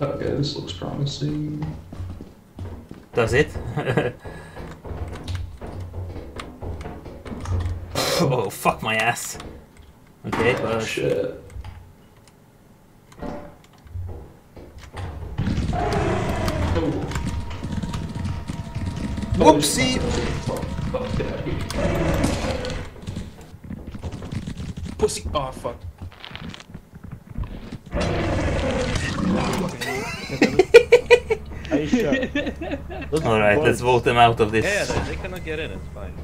Okay, this looks promising. Does it? oh, fuck my ass. Okay, Oh well, shit. Oh. Whoopsie! Oh, that. Pussy. Oh fuck. Are you sure? Alright, let's vote them out of this. Yeah, they, they cannot get in, it's fine.